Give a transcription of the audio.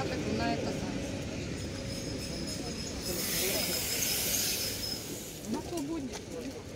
так вона это самое. На свободе.